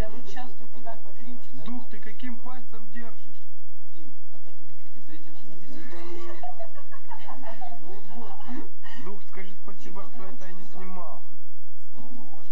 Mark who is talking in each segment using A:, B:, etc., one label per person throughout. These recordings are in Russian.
A: Я
B: вот
C: сейчас
A: только
C: так покрепче.
A: Дух, ты каким пальцем держишь?
B: Каким? А таким? С этим?
A: Дух, скажи спасибо, что это я не снимал.
B: Слава Богу.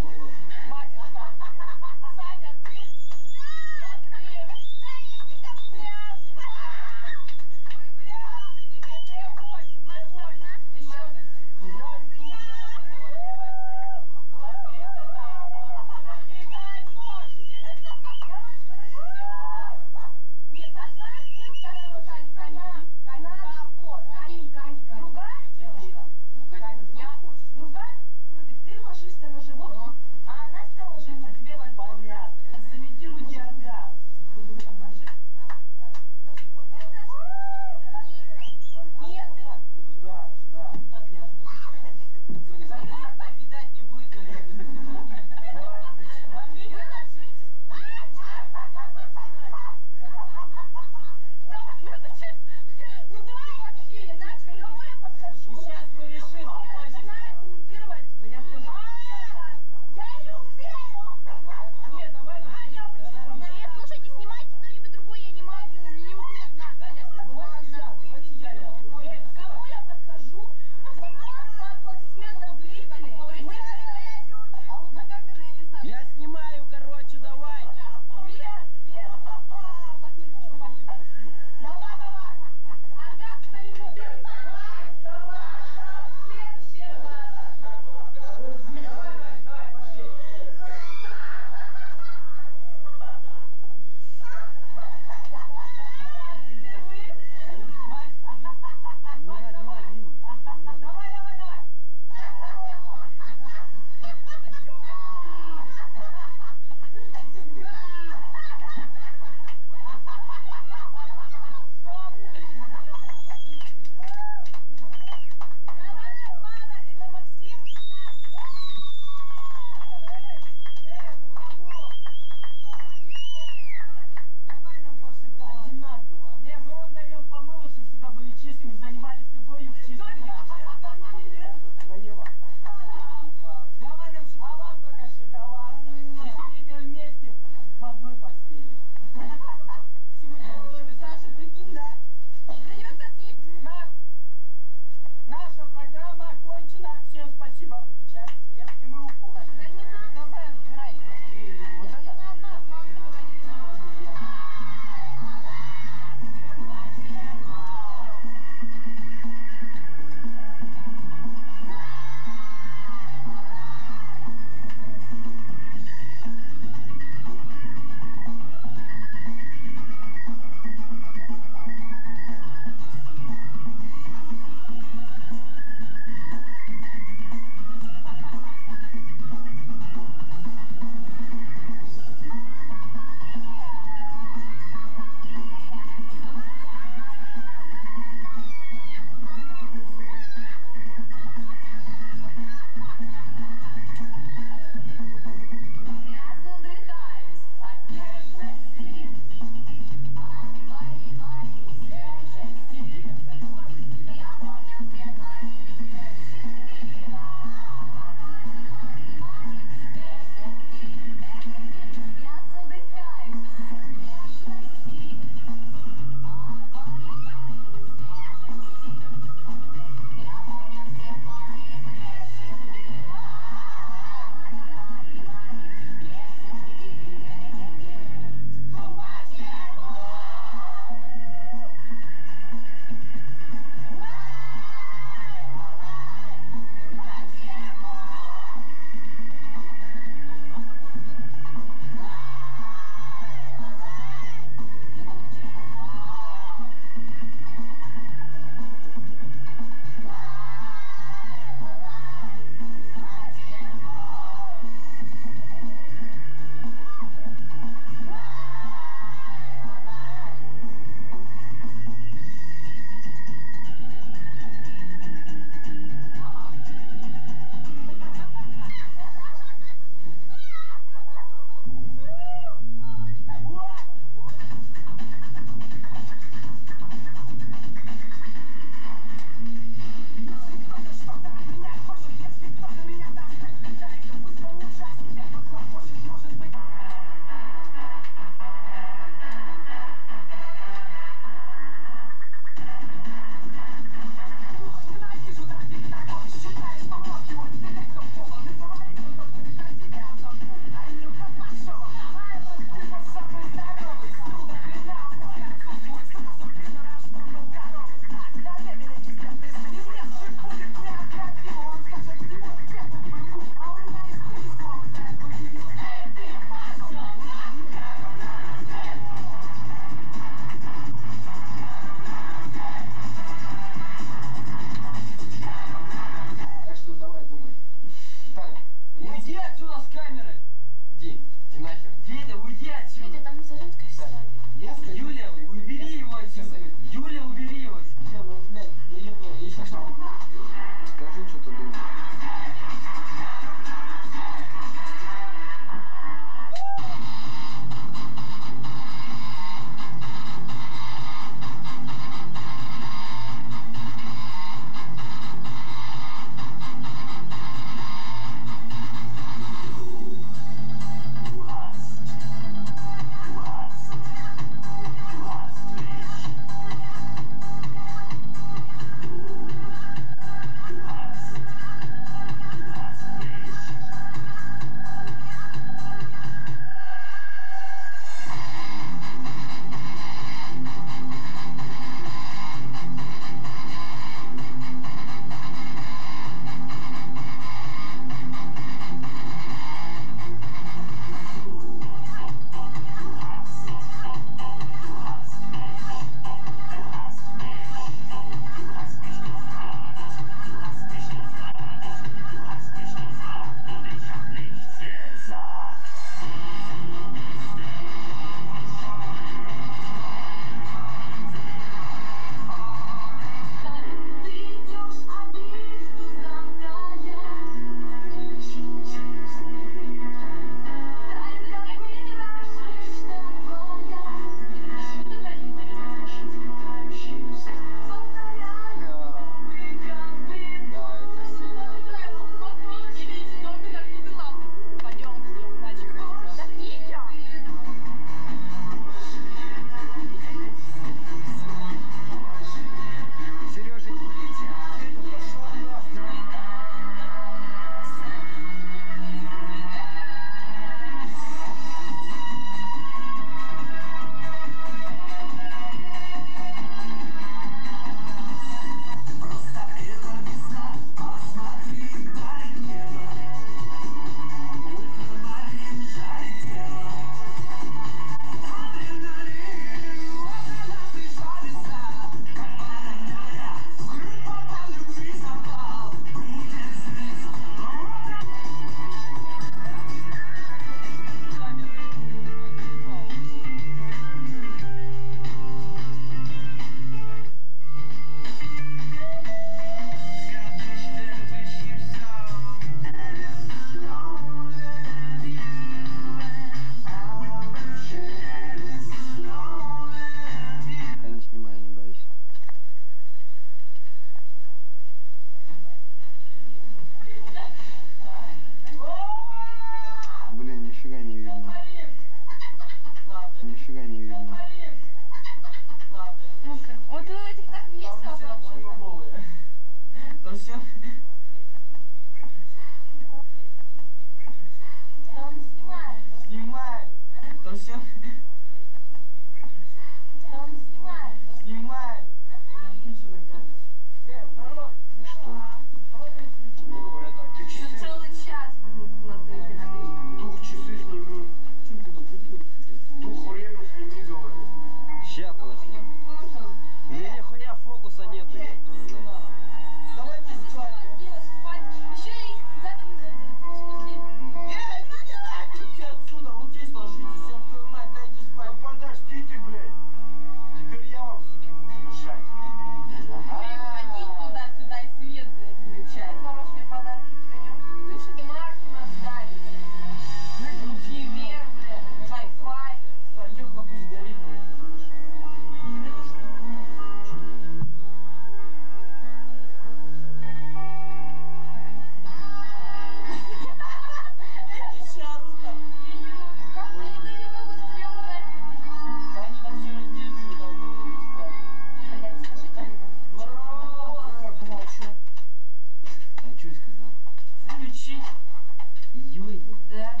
C: Да.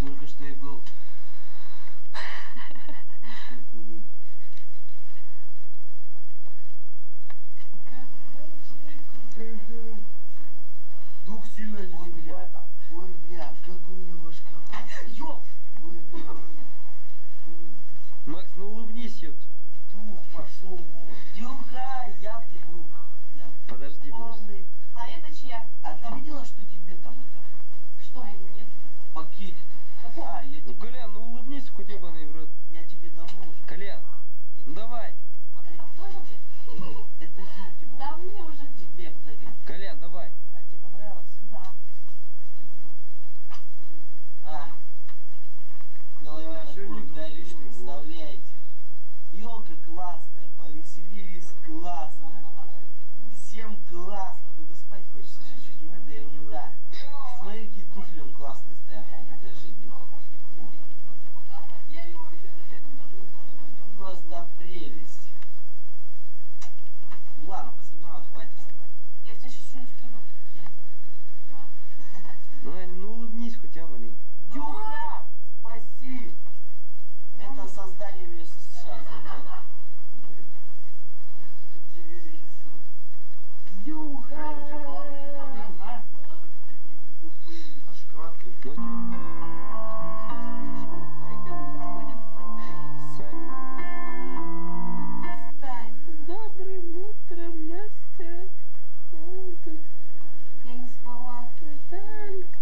A: Только что я был...
D: Дух сильно не
A: Ой, бля, ой, бля, как у меня башка.
E: Ёп!
A: Ой, бля. Макс, ну улыбнись, ёпт.
D: Дух пошел вон.
A: Дюха, я друг. Я
F: подожди,
A: полный. подожди.
G: А это чья?
A: А ты видела, что тебе
G: что нет?
A: А, я тебе...
F: Колян, ну улыбнись хоть ебаный в рот.
A: Я тебе давно уже.
F: Колян, ну давай.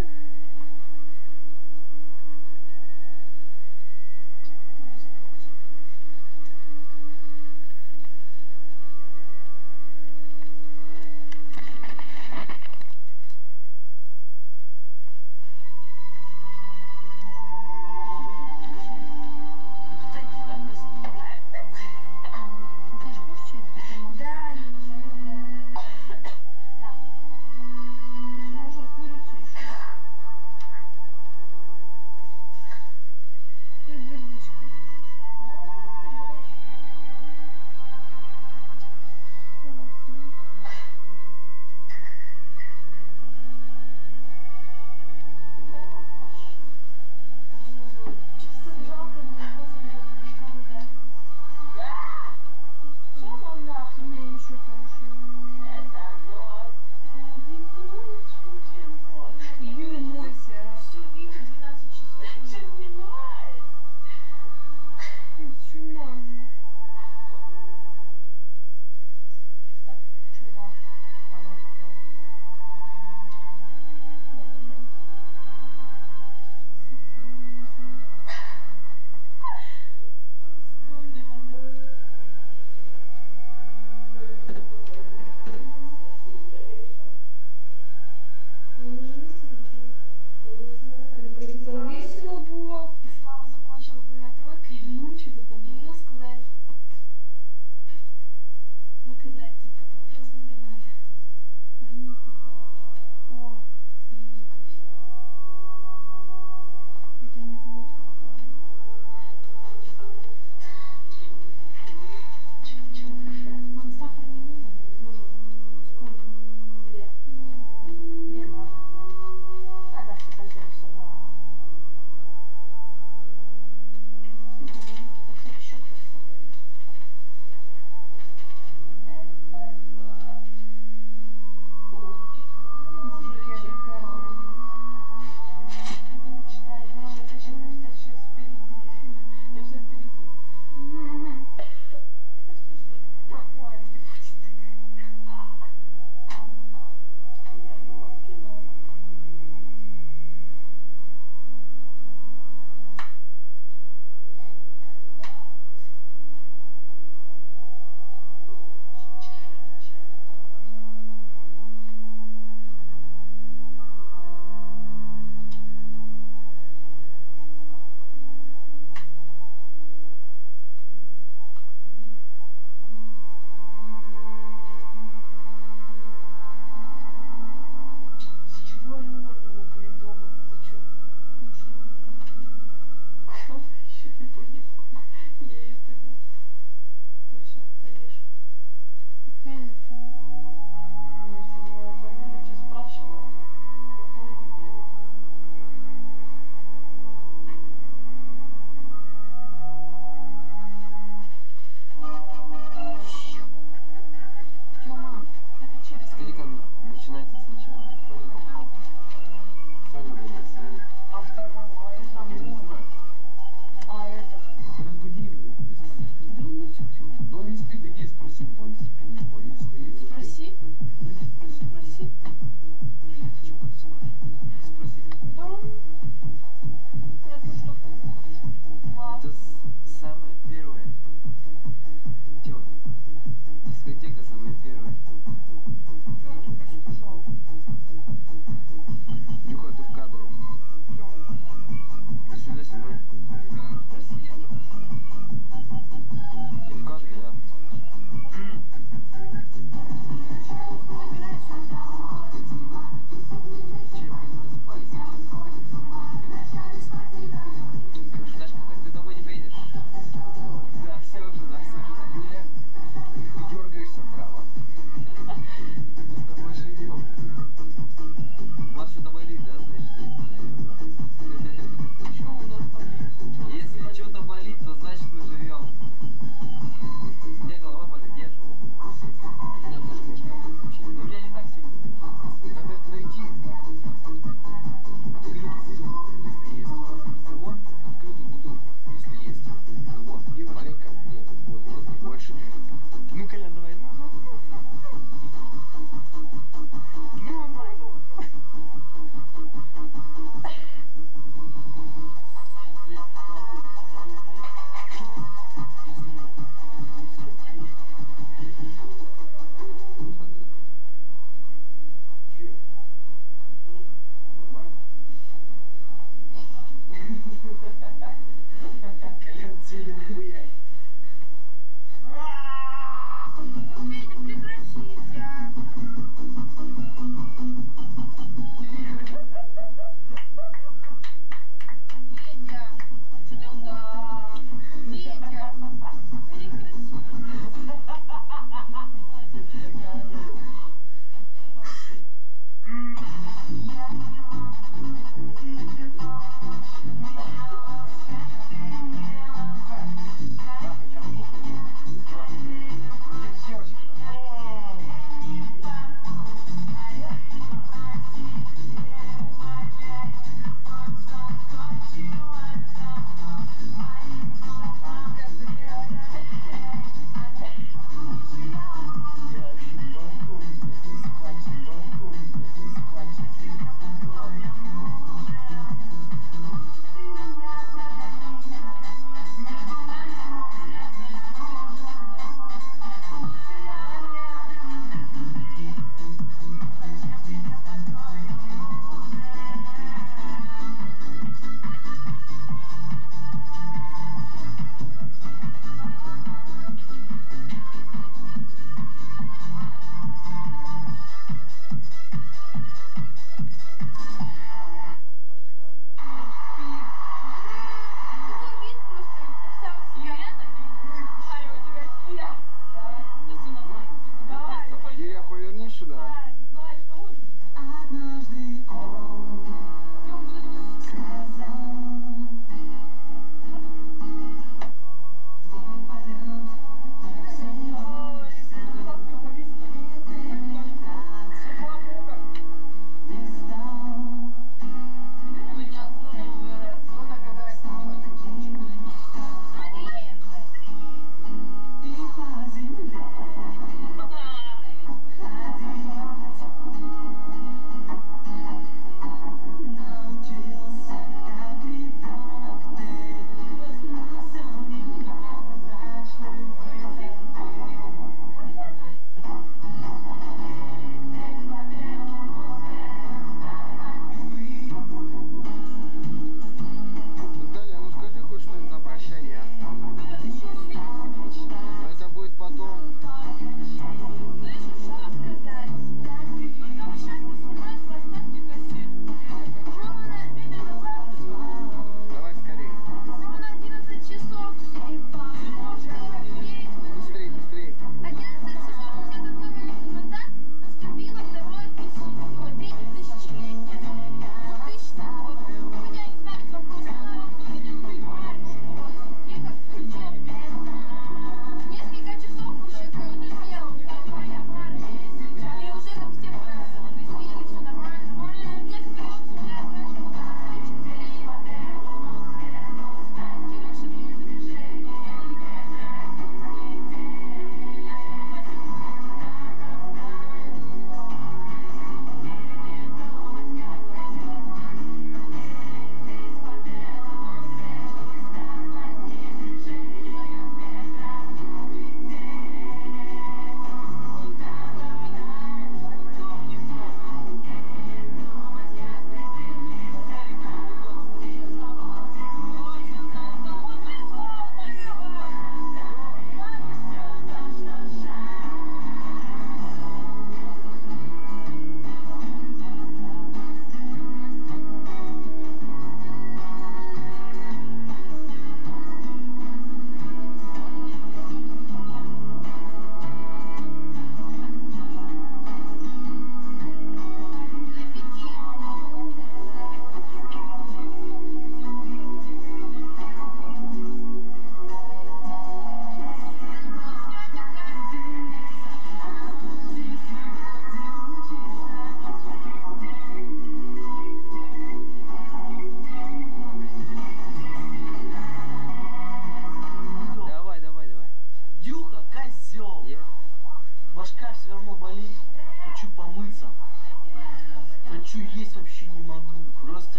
B: Mm-hmm.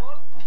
B: yeah.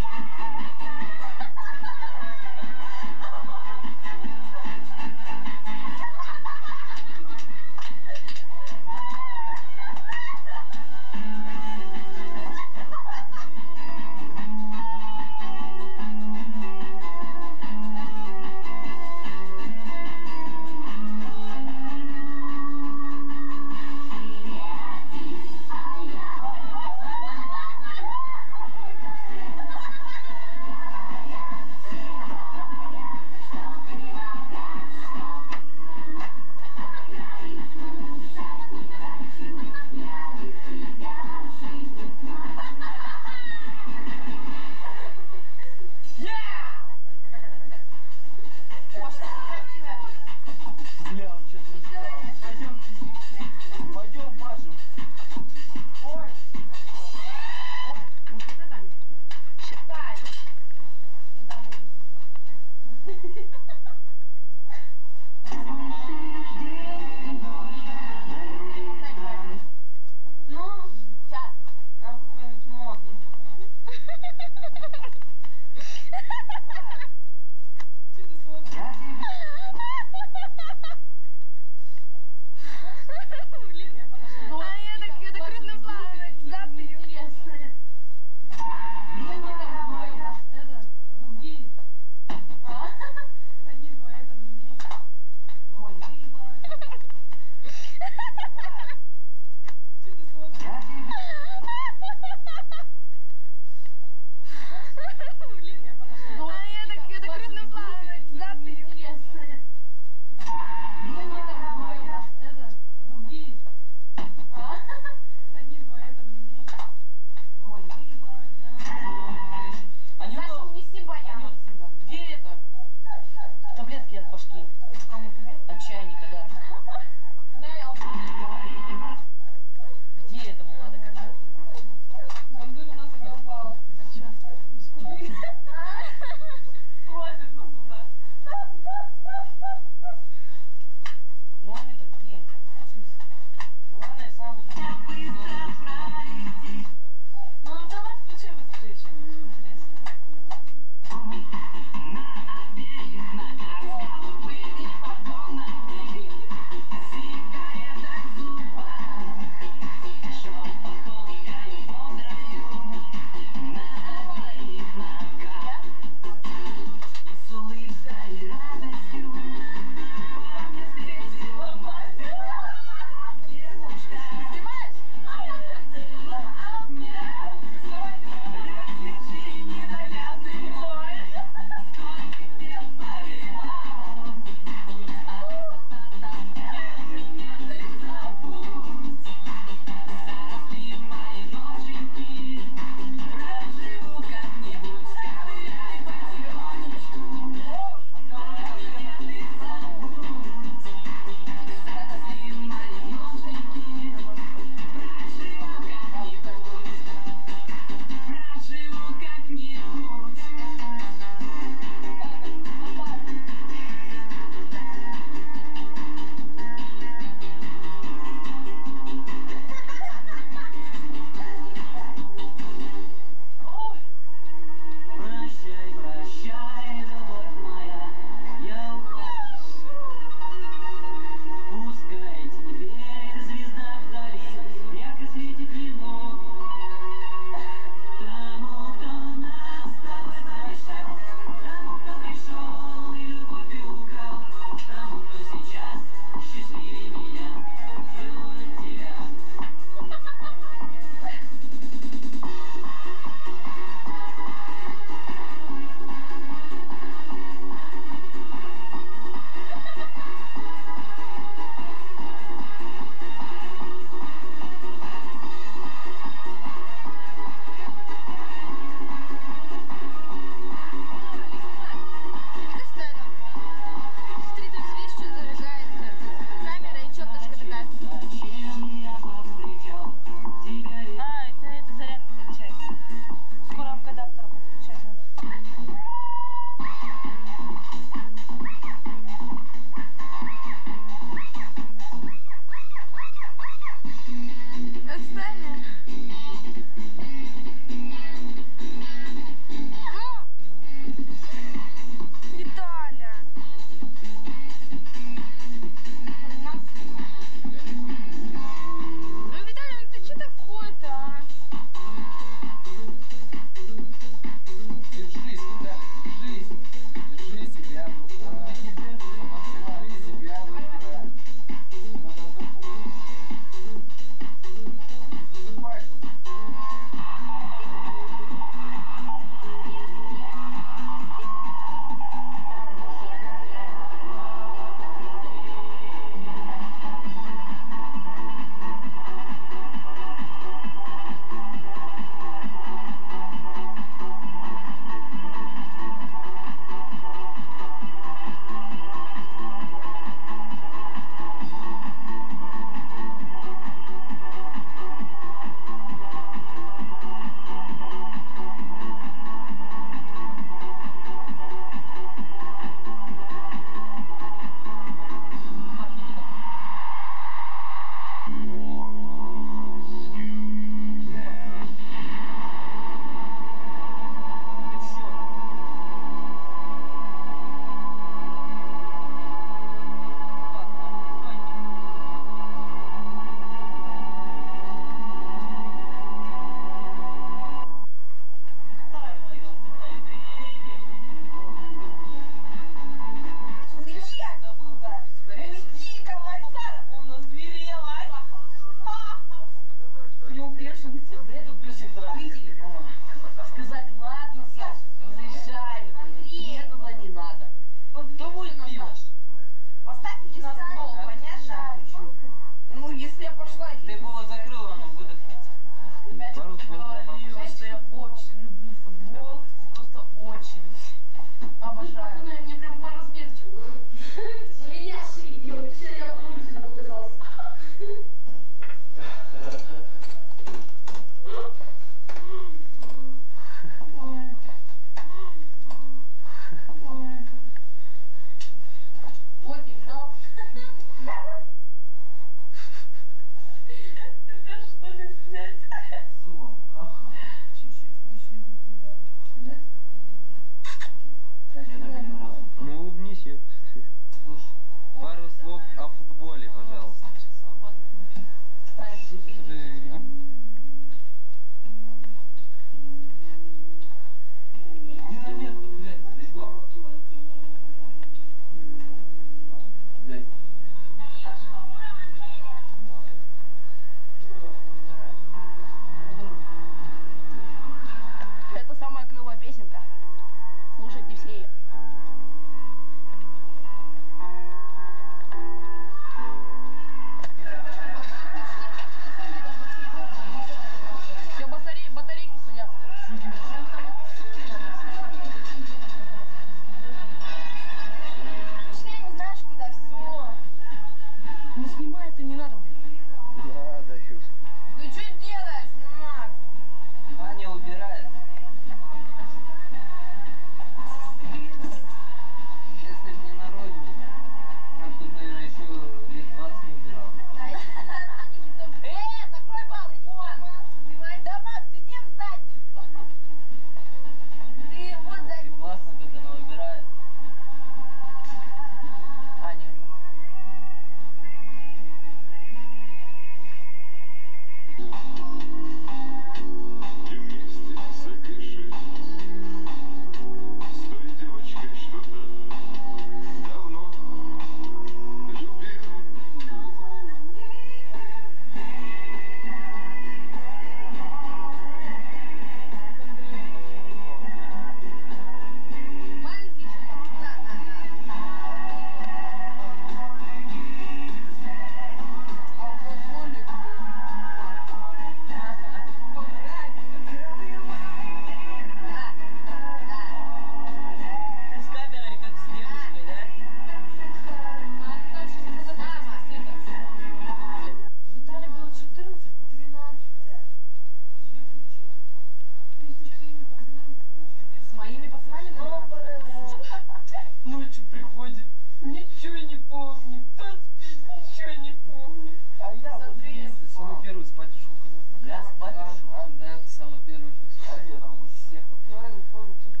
B: Кто
F: спит, ничего не помню.
H: А я
A: вот вместе
I: Самый первый спать ушел, когда.
H: Я спать ушел.
F: А, да, ты самый первый, так
H: А я там из всех
A: Я не помню, только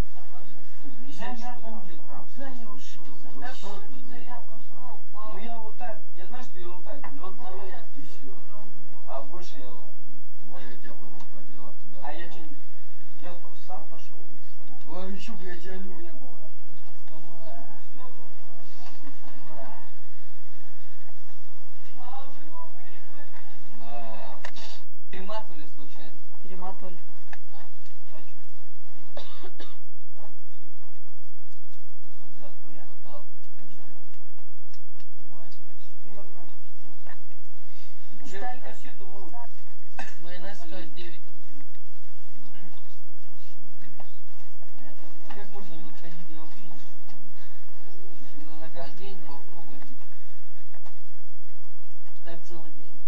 H: Я не помню. Куда я ушел?
A: Я помню, что я пошел, упал.
H: Ну я вот так, я знаю, что я вот так лег, и все. А больше я вот.
J: Я тебя потом поднял оттуда.
H: А я что Я сам пошел.
J: Ой, еще бы я тебя не...
A: Не было.
J: Да.
H: Перематывали случайно.
A: Перематывали.
H: А что? Мотал. Нормально. Майонез стоит 9
F: Как можно в них ходить, я вообще не понимаю.
H: На ногах день попробуй. Так целый день.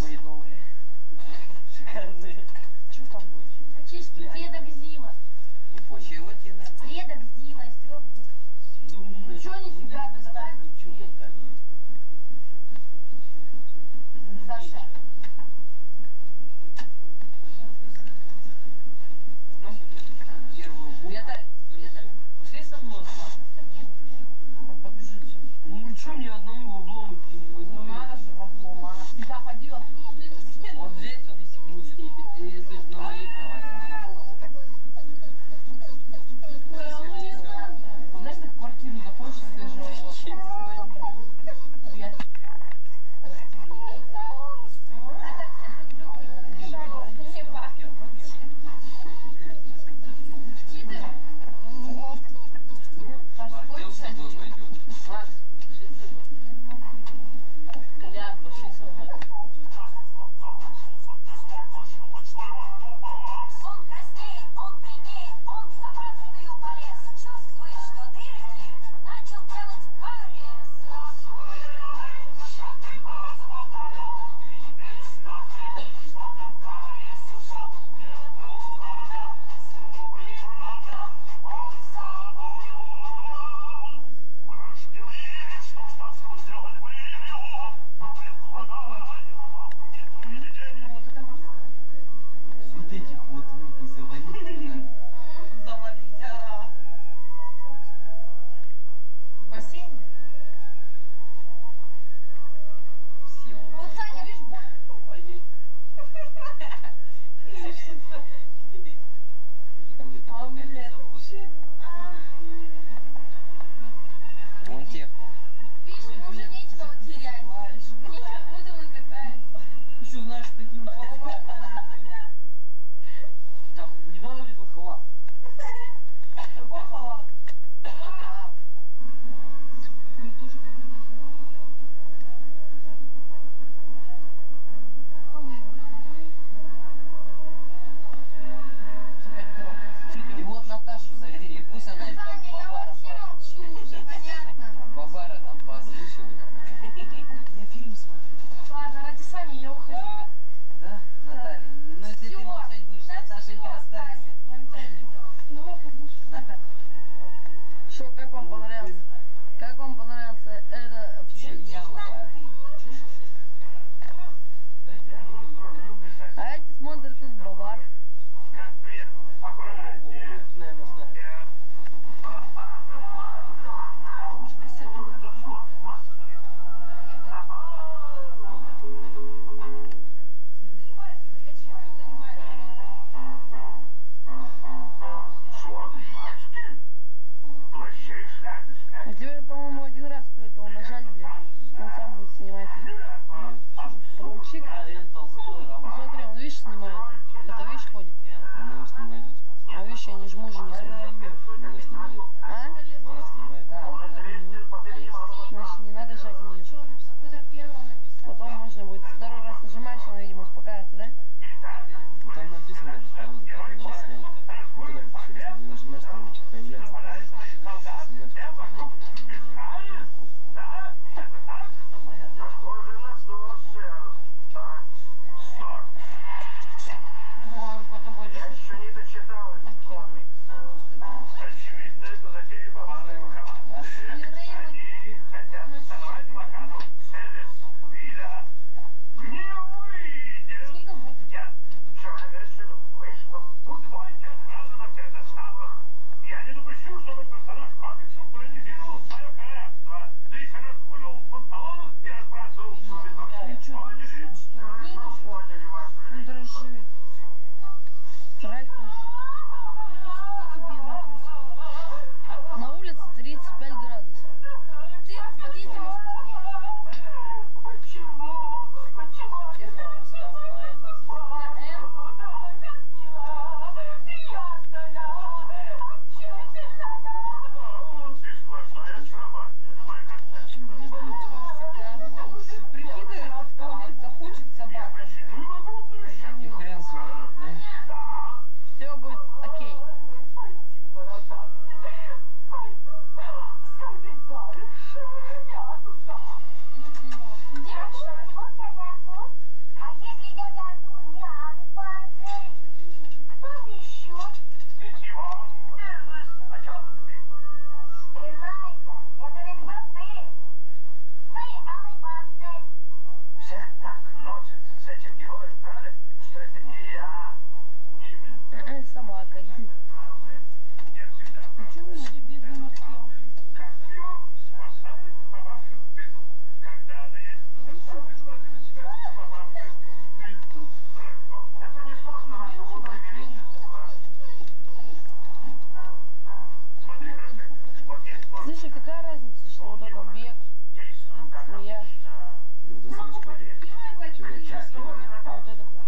H: Мои новые. Шикарные.
A: Что там было?
C: Мальчишки, предок Зила.
H: Не понял. Чего тебе надо?
C: Предок Зила из трех букв.
A: Ну чё не себя, да давай быстрее.
C: Саша.
H: Первую букву.
A: Виталь, Виталь, пошли со мной, Слава. Он побежит сейчас.
F: Ну что мне одному Андерсон, Бавар. По-моему, один раз стоит его нажали, блядь. Он сам будет снимать. Поручик. вообще, они же мужа не снимают.
H: Она снимает.
F: А?
H: Она снимает.
F: А,
H: да, да.
F: Значит, не надо жать на нее. Потом можно будет
H: Теория чистого. Вот
A: это да.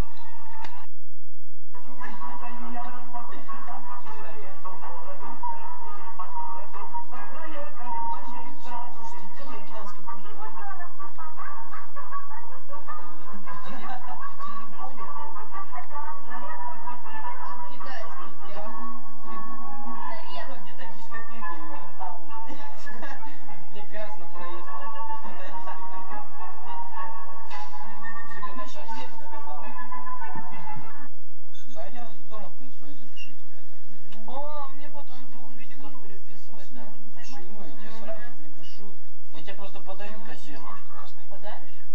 K: Подарю кассету. Подаришь?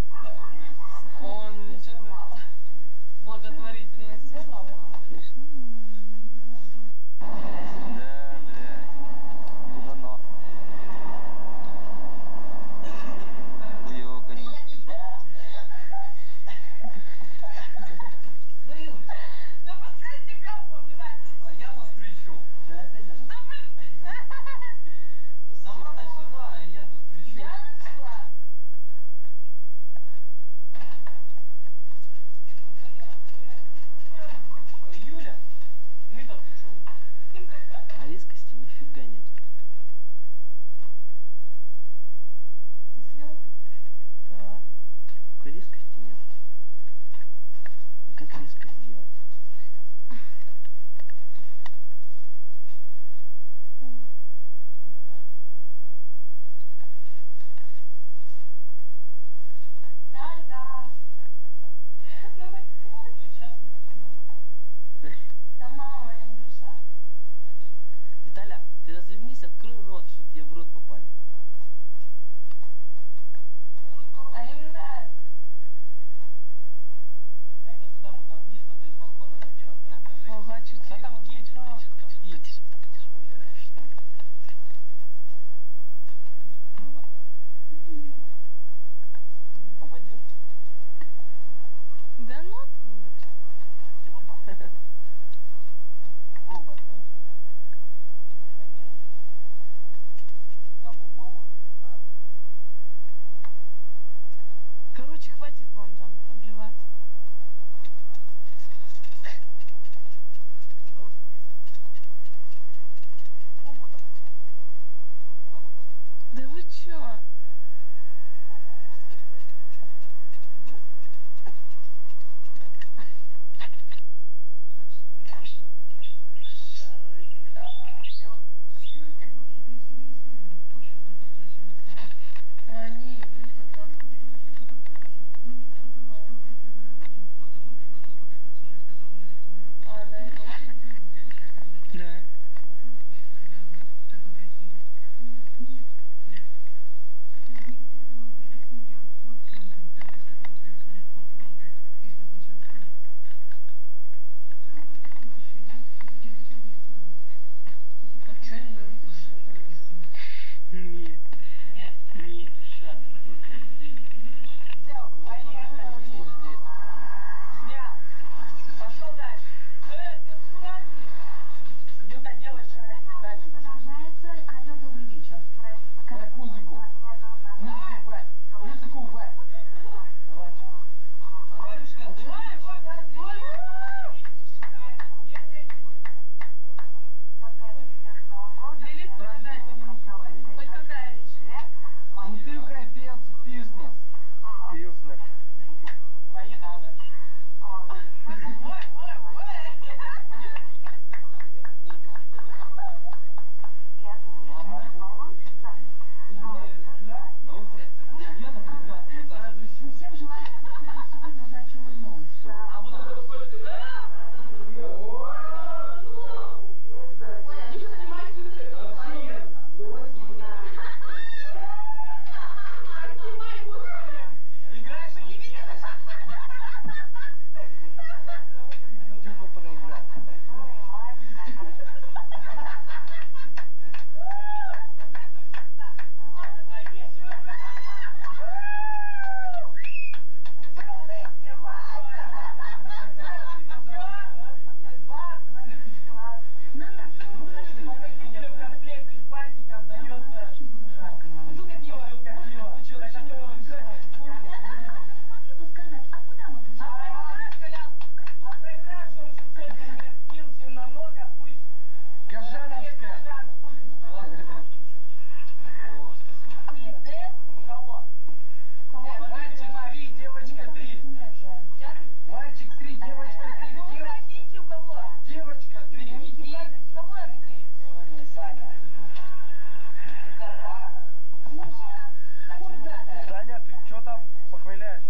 K: Como ele é?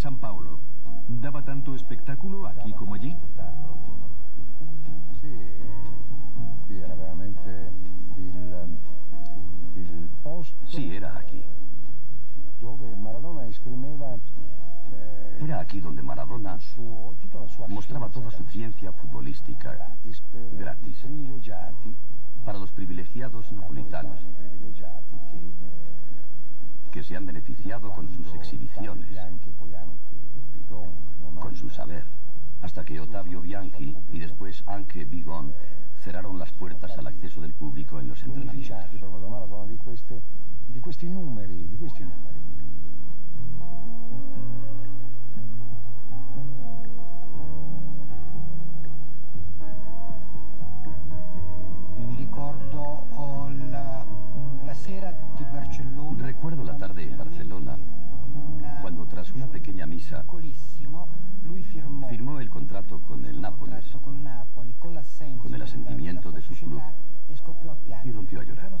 K: San Paolo. ¿Daba tanto espectáculo aquí como allí?
L: Sì, qui era veramente il, il posto
M: Sí, era aquí.
L: dove Maradona esprimeva eh,
M: Era aquí donde Maradona mostraba toda su ciencia futbolística
L: gratis
M: para los privilegiados napolitanos
L: eh,
M: que se han beneficiado con sus exhibiciones, con su saber, hasta que Ottavio Bianchi y después Anche Bigon cerraron las puertas al acceso del público en los entrenamientos. Recuerdo la tarde una pequeña misa, firmó el contrato con el Nápoles,
N: con
M: el asentimiento de su club, y rompió a llorar.